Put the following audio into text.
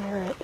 Alright.